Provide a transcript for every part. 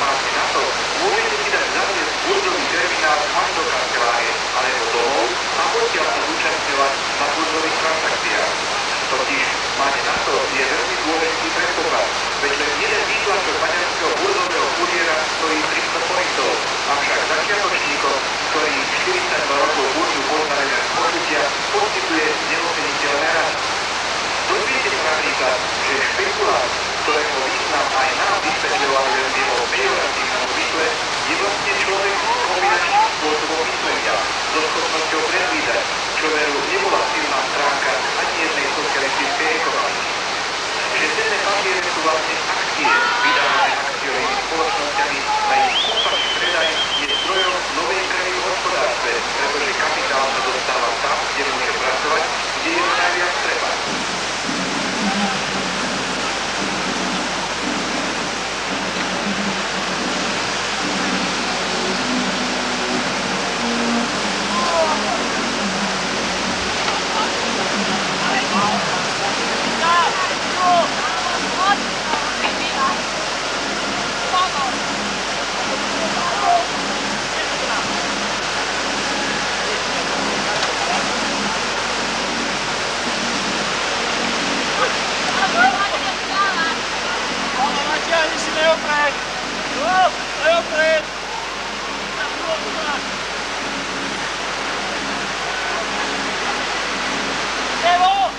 máte na to, môžete si dať zaviesť kurzový terminál až do kancelárie alebo domov sa zúčastňovať na kurzových transakciách. Totiž máte na to je veľmi dôležitý predpoklad, veď len jeden výtlačok maďarského kurzového kuriéra stojí 300 pointov, avšak začiatočníkom, ktorí 42 rokov kurzu poznajú len poskytuje neoceniteľné ktorého význam aj nám vysvetlila Lendivo v hierarchickom zmysle, je vlastne človek kombinačným spôsobom myslenia, so schopnosťou predvídať, čo veru nebola silná stránka ani jednej socialistickej ekonomiky. Že cenné papiere sú vlastne akcie, vydávané akciovými spoločnosťami, oprecht. Op, oprecht. Hey,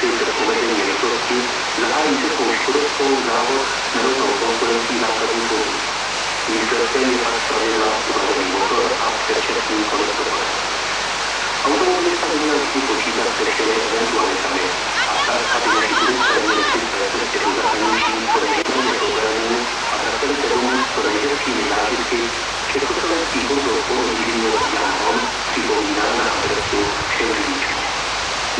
siguiente recorrer el director aquí, la AIC o Proto Gabo, no lo conozco en fin, la pregunto. Mi suerte es más tarde la activa del motor, a fecha 5 de octubre. Automobilista de una tipo chica se quede dentro de esa vez. Hasta la cabina de grupo de la equipa de este lugar en un chin por el mismo de programu, a la frente de un por el mismo chin la AIC, que se puede ver si vos lo puedo vivir en el Yamón, si dominar la versión, que me dicho.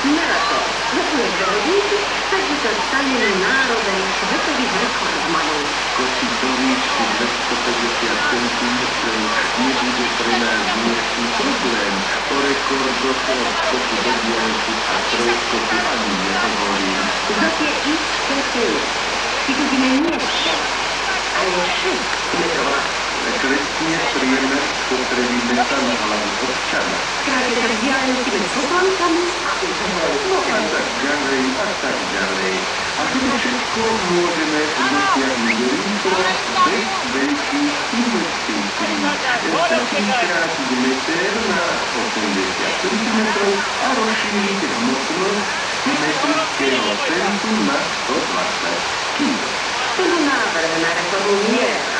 Miracle. Gratulujem do rodinky, takže sa staneme národom svetových rekordmanov. Kosi do výšky 250 cm nebude pre nás nejaký problém. O rekordoch od skoku do diálky a trojskoku ani nehovorím. Zdokie ich skoku. Ty budeme nie 6, ale 6 metrov metánu hlavu občana. Skrátka sa vzdialujeme poslancami a tak ďalej, a toto všetko môžeme dosiahnuť rýchlo, bez investícií. Stačí skrátiť meter na 80 cm a rozšíriť hmotnosť symetrického centru na 120 kg. Toto návrh na reformu miera